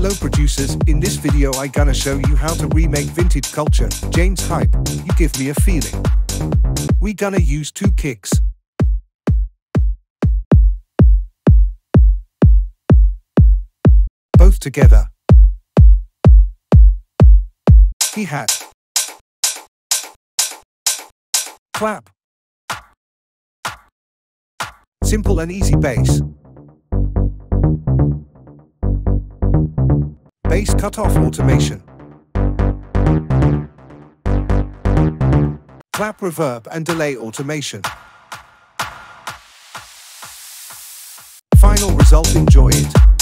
Hello producers, in this video I gonna show you how to remake Vintage Culture, James Hype, You Give Me a Feeling. We gonna use two kicks. Both together. Hi-hat. Clap. Simple and easy bass. Bass cutoff automation. Clap reverb and delay automation. Final result enjoy it.